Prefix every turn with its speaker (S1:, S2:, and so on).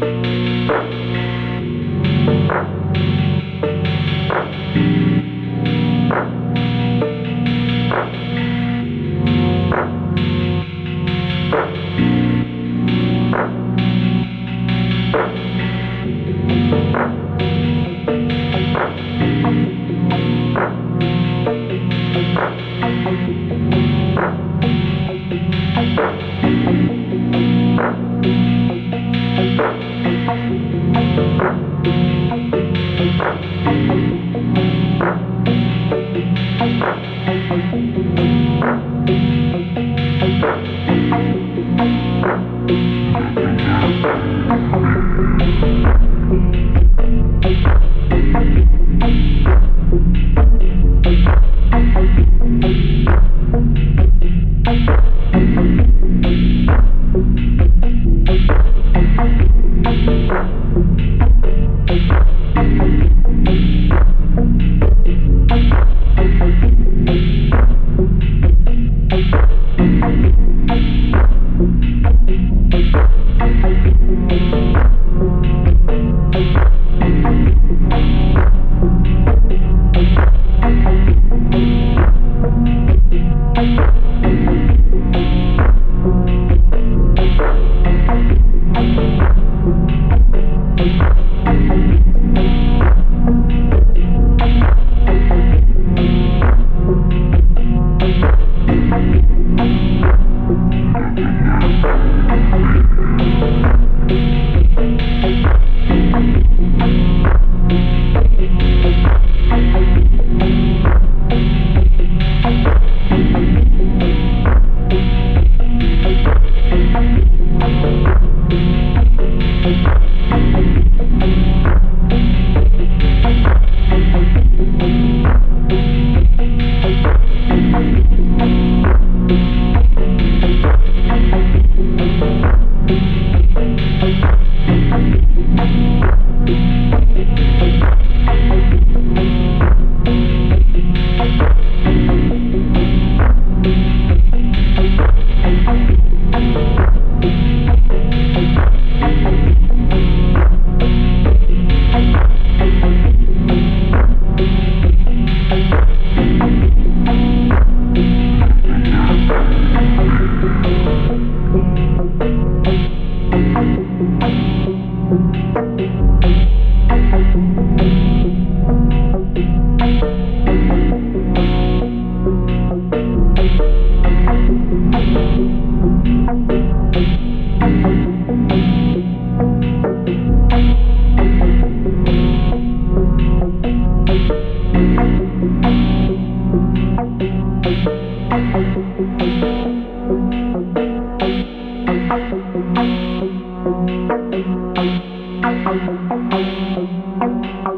S1: Thank you. Thank you. الحي. Thank you.